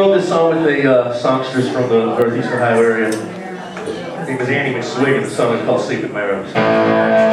wrote this song with a uh, songstress from the Northeast Ohio area. Her name is Annie McSwiggin, and the song is called Safe in My Arms.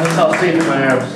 That's how safe my arms.